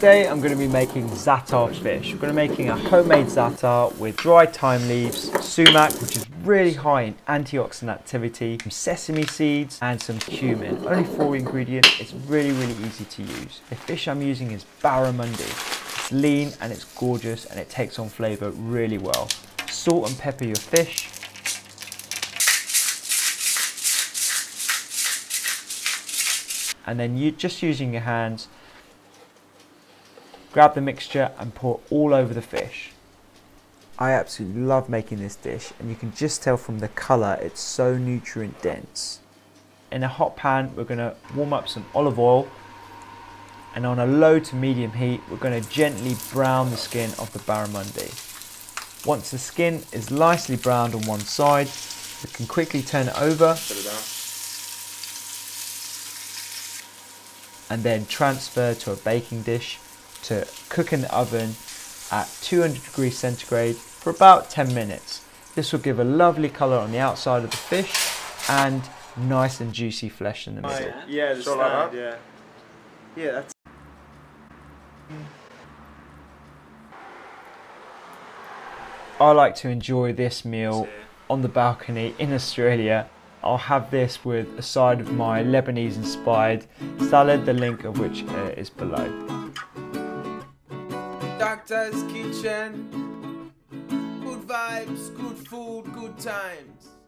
Today I'm going to be making za'atar fish. We're going to be making a homemade za'atar with dried thyme leaves, sumac, which is really high in antioxidant activity, some sesame seeds and some cumin. Only four ingredients, it's really, really easy to use. The fish I'm using is barramundi. It's lean and it's gorgeous and it takes on flavour really well. Salt and pepper your fish, and then you just using your hands grab the mixture and pour all over the fish. I absolutely love making this dish and you can just tell from the colour it's so nutrient dense. In a hot pan we're going to warm up some olive oil and on a low to medium heat we're going to gently brown the skin of the barramundi. Once the skin is nicely browned on one side we can quickly turn it over and then transfer to a baking dish to cook in the oven at 200 degrees centigrade for about 10 minutes. This will give a lovely colour on the outside of the fish and nice and juicy flesh in the middle. Yeah, the So like that? yeah. Yeah, that's I like to enjoy this meal on the balcony in Australia. I'll have this with a side of my Lebanese inspired salad, the link of which uh, is below. Doctor's Kitchen. Good vibes, good food, good times.